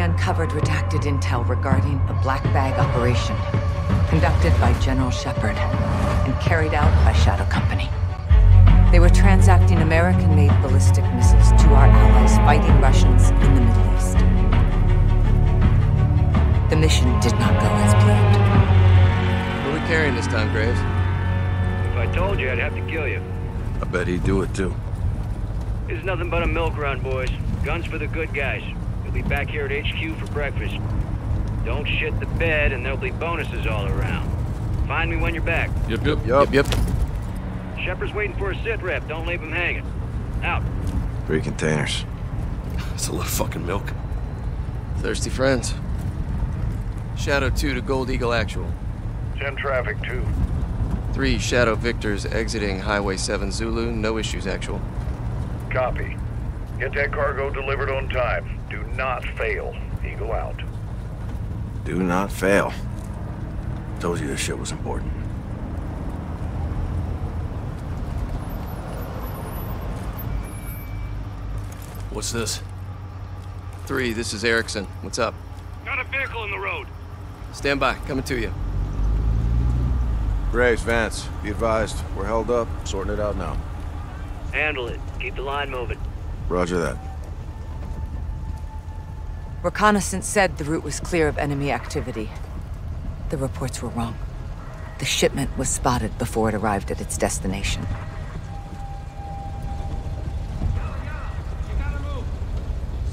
uncovered redacted intel regarding a black bag operation conducted by General Shepard and carried out by Shadow Company. They were transacting American-made ballistic missiles to our allies fighting Russians in the Middle East. The mission did not go as planned. What are we carrying this time, Graves? If I told you, I'd have to kill you. I bet he'd do it too. This is nothing but a milk run, boys. Guns for the good guys. We'll be back here at HQ for breakfast. Don't shit the bed, and there'll be bonuses all around. Find me when you're back. Yep, yep. Yep, yep. Shepard's waiting for a sit rep. Don't leave him hanging. Out. Three containers. That's a lot of fucking milk. Thirsty friends. Shadow 2 to Gold Eagle Actual. 10 traffic, 2. 3 Shadow Victors exiting Highway 7 Zulu. No issues, actual. Copy. Get that cargo delivered on time. Do not fail. Eagle out. Do not fail. Told you this shit was important. What's this? 3, this is Erickson. What's up? Got a vehicle in the road. Stand by. Coming to you. Graves, Vance, be advised. We're held up. Sorting it out now. Handle it. Keep the line moving. Roger that. Reconnaissance said the route was clear of enemy activity. The reports were wrong. The shipment was spotted before it arrived at its destination. You gotta move.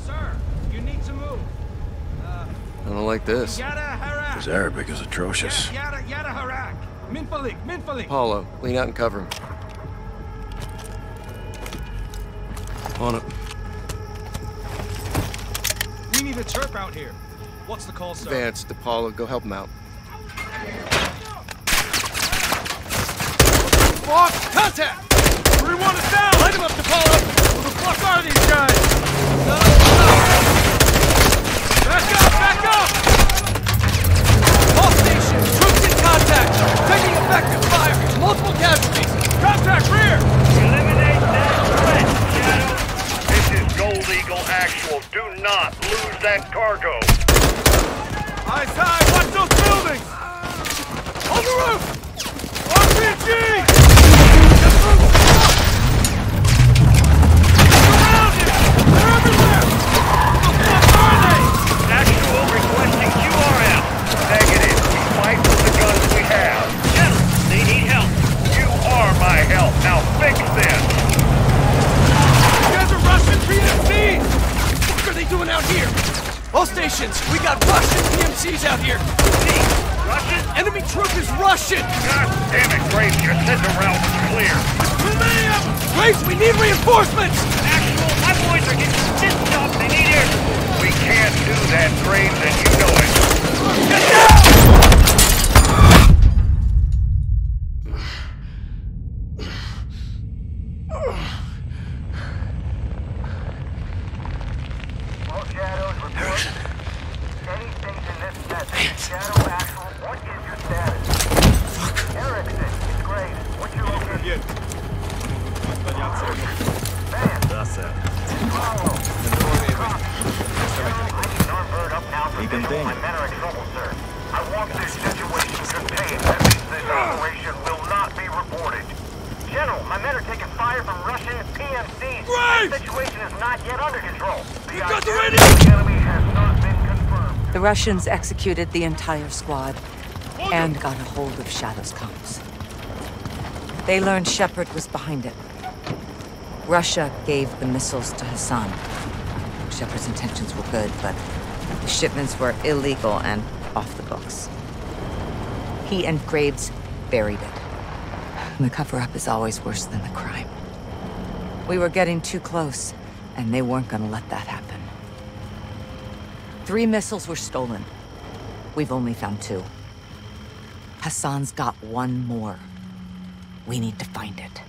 Sir, you need to move. I don't like this. His Arabic is atrocious. Yada yada harak. Minfalik, minfalik. Paulo, lean out and cover him. On it. We need a chirp out here. What's the call, sir? Vance, DePaulo, go help him out. Fuck! Contact! Everyone is down! Light him up, DePaulo! Who the fuck are these guys? Back up! Back up! All stations! Troops in contact! Taking effective fire! Multiple casualties! Contact rear! Eliminate that threat, Shadow. This is Gold Eagle Actual. Do not lose that cargo. Eyes high! Watch those buildings! On the roof! RPG! All stations, we got Russian PMCs out here! Russian? Enemy troop is Russian! God damn it, Graves. You said the route was clear. Too many of them! Graves, we need reinforcements! Actual, my boys are getting stitched up. They need air support. We can't do that, Graves, and you know it. Get down! All shadows report. Any station this message. Shadow actual, what is your status? Fuck. Erickson, it's great. What's your location? Man. Follow. I need an armed bird up now for visual. My men are in trouble, sir. I want this situation contained. That means this operation will not be reported. General, my men are taking fire from Russian PMCs. Graves! The situation is not yet under control. The You got the identity The Russians executed the entire squad and got a hold of Shadow's comms. They learned Shepard was behind it. Russia gave the missiles to Hassan. Shepard's intentions were good, but the shipments were illegal and off the books. He and Graves buried it. The cover-up is always worse than the crime. We were getting too close, and they weren't gonna let that happen. Three missiles were stolen. We've only found two. Hassan's got one more. We need to find it.